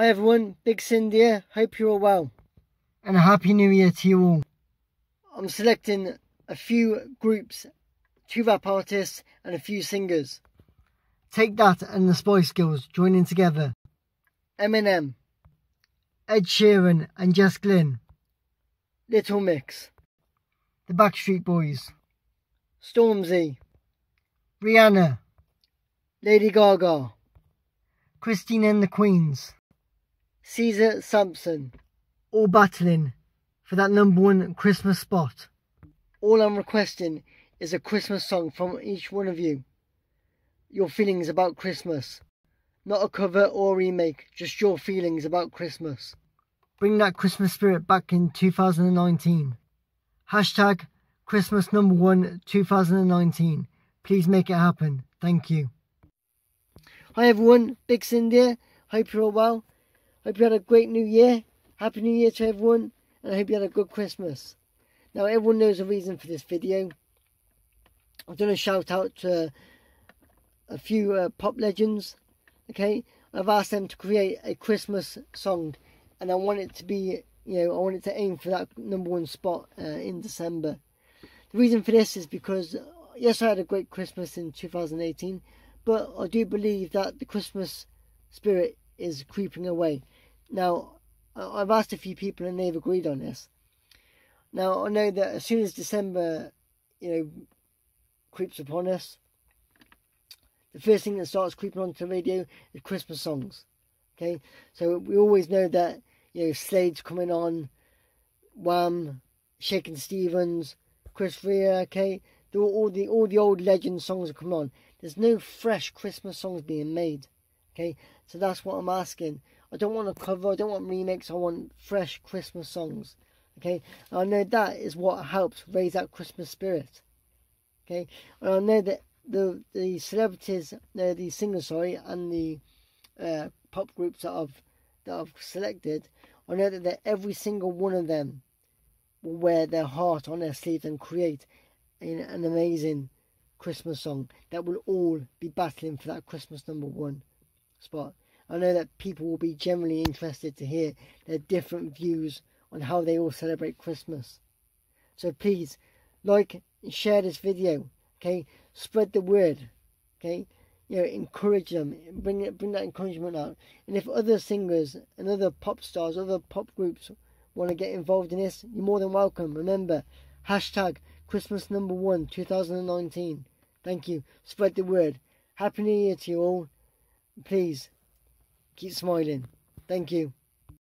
Hi everyone, Big Cindy here. Hope you're all well. And a happy new year to you all. I'm selecting a few groups, two rap artists and a few singers. Take that and the Spice Girls joining together. Eminem, Ed Sheeran and Jess Glynne. Little Mix, The Backstreet Boys. Stormzy, Rihanna. Lady Gaga, Christine and the Queens. Cesar Sampson. All battling for that number one Christmas spot. All I'm requesting is a Christmas song from each one of you. Your feelings about Christmas. Not a cover or remake, just your feelings about Christmas. Bring that Christmas spirit back in 2019. Hashtag Christmas number one 2019. Please make it happen. Thank you. Hi everyone, Big Cindy here. Hope you're all well. Hope you had a great new year. Happy New Year to everyone, and I hope you had a good Christmas. Now, everyone knows the reason for this video. I've done a shout out to a few uh, pop legends. Okay, I've asked them to create a Christmas song, and I want it to be, you know, I want it to aim for that number one spot uh, in December. The reason for this is because, yes, I had a great Christmas in 2018, but I do believe that the Christmas spirit is creeping away. Now, I've asked a few people and they've agreed on this. Now, I know that as soon as December, you know, creeps upon us, the first thing that starts creeping onto the radio is Christmas songs. Okay, so we always know that you know Slade's coming on, Wham, Shakin' Stevens, Chris Rea. Okay, all, all the all the old legend songs are coming on. There's no fresh Christmas songs being made. Okay, so that's what I'm asking. I don't want a cover, I don't want remakes, I want fresh Christmas songs. Okay, and I know that is what helps raise that Christmas spirit. Okay, and I know that the the celebrities, uh, the singers, sorry, and the uh, pop groups that I've that I've selected, I know that every single one of them will wear their heart on their sleeve and create an, an amazing Christmas song that will all be battling for that Christmas number one spot. I know that people will be generally interested to hear their different views on how they all celebrate Christmas. So please, like and share this video, okay? Spread the word, okay? You know, encourage them, bring bring that encouragement out. And if other singers and other pop stars, other pop groups want to get involved in this, you're more than welcome. Remember, hashtag Christmas number one, 2019. Thank you. Spread the word. Happy New Year to you all. Please keep smiling. Thank you.